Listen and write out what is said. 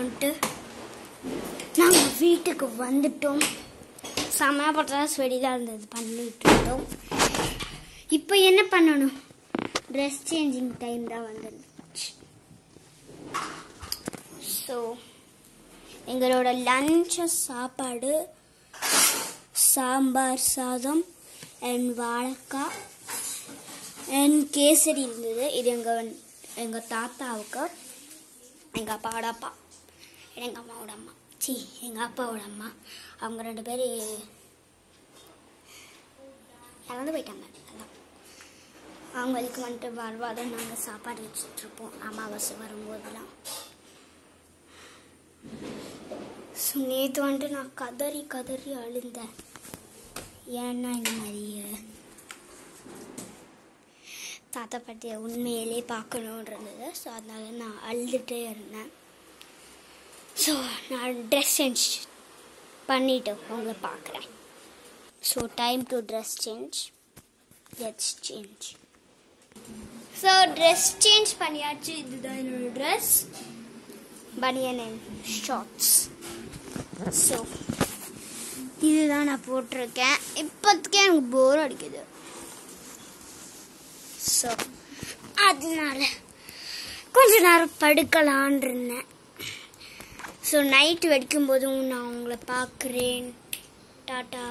வந்துட்டு நாங்கள் வீட்டுக்கு வந்துட்டோம். செமையாக பட்டாசு வெடி இருந்தது. பண்ணிட்டு இருந்தோம். இப்போ என்ன பண்ணணும்? ட்ரெஸ் சேஞ்சிங் டைம் தான் வந்துருந்துச்சு ஸோ எங்களோட லஞ்ச சாப்பாடு சாம்பார் சாதம் அண்ட் வாழைக்காய் அண்ட் கேசரி இருந்தது. இது எங்கள் எங்கள் தாத்தாவுக்கு எங்கள் அப்பாவோட அப்பா. எங்கள் அம்மாவோட அம்மா சி எங்கள் அப்பாவோட அம்மா. அவங்க ரெண்டு பேர் இறந்து போயிட்டாங்க. அதான். அவங்களுக்கு வந்துட்டு வருவாத நாங்கள் சாப்பாடு வச்சுட்ருப்போம் அமாவாசை வரும்போதெல்லாம். ஸோ நேற்று வந்துட்டு நான் கதறி கதறி அழுந்தேன். ஏன்னா இந்த மாதிரி தாத்தா பாட்டியை உண்மையிலே பார்க்கணுன்றது ஸோ அதனால நான் அழுதுகிட்டே இருந்தேன். ஸோ நான் ட்ரெஸ் சேஞ்ச் பண்ணிவிட்டு உங்களை பார்க்குறேன். So time to dress change let's change so dress change பண்ணியாச்சு. இதுதான் என்னோட ட்ரெஸ் பனியன் அண்ட் ஷார்ட்ஸ் ஸோ இதுதான் நான் போட்டிருக்கேன். இப்போதைக்கே எனக்கு போர் அடிக்குது. ஸோ அதனால கொஞ்ச நேரம் படுக்கலான் இருந்தேன். ஸோ நைட் வெடிக்கும் போதும் நான் உங்களை பார்க்குறேன். டாட்டா